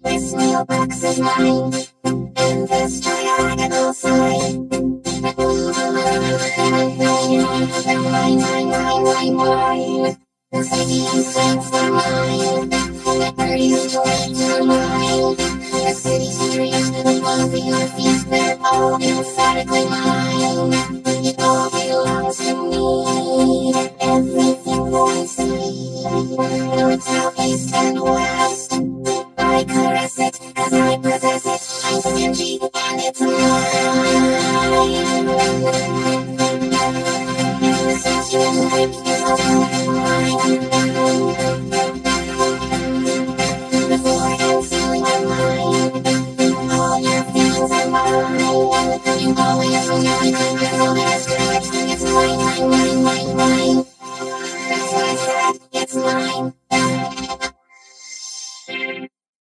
This mailbox is mine, and this mine, mine. The city stands for mine. The birdies joins are mine. The city streets, the wealthy or feast, they're all emphatically mine. It all belongs to me. Everything that I see. North, south, east, and because I possess it. I'm so and it's more